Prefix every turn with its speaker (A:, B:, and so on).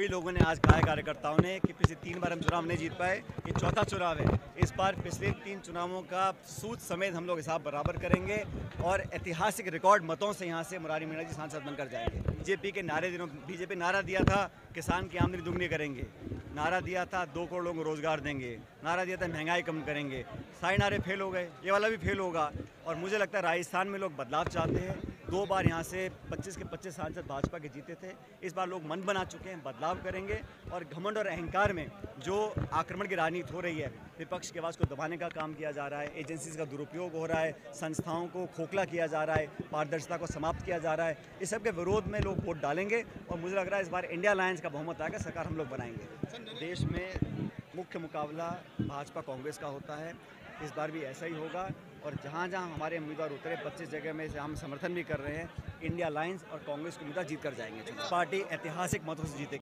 A: वही लोगों ने आज कहा है कार्यकर्ताओं ने कि पिछले तीन बार हम चुनाव नहीं जीत पाए, ये चौथा चुनाव है। इस बार पिछले तीन चुनावों का सूद समेत हम लोग हिसाब बराबर करेंगे और ऐतिहासिक रिकॉर्ड मतों से यहाँ से मुरारी मीणा जी सांसद बनकर जाएँगे। बीजेपी के नारे दिनों, बीजेपी नारा दिया था, किसान की आमदनी दुगनी करेंगे। नारा दिया था, दो करोड़ लोगों को रोज़गार देंगे। नारा दिया था, महँगाई कम करेंगे। सारे नारे फेल हो गए, ये वाला भी फेल होगा। और मुझे लगता है राजस्थान में लोग बदलाव चाहते हैं। दो बार यहाँ से 25 के 25 सांसद भाजपा के जीते थे। इस बार लोग मन बना चुके हैं बदलाव करेंगे और घमंड और अहंकार में जो आक्रमण की राजनीति हो रही है विपक्ष की आवाज़ को दबाने का काम किया जा रहा है एजेंसीज का दुरुपयोग हो रहा है संस्थाओं को खोखला किया जा रहा है पारदर्शिता को समाप्त किया जा रहा है इस सब के विरोध में लोग वोट डालेंगे और मुझे लग रहा है इस बार इंडिया अलायंस का बहुमत आएगा सरकार हम लोग बनाएँगे। देश में मुख्य मुकाबला भाजपा कांग्रेस का होता है। इस बार भी ऐसा ही होगा और जहाँ जहाँ हमारे उम्मीदवार उतरे, पच्चीस जगह में हम समर्थन भी कर रहे हैं, इंडिया लाइन्स और कांग्रेस को उम्मीदवार जीत कर जाएँगे। पार्टी ऐतिहासिक मतों से जीतेगी।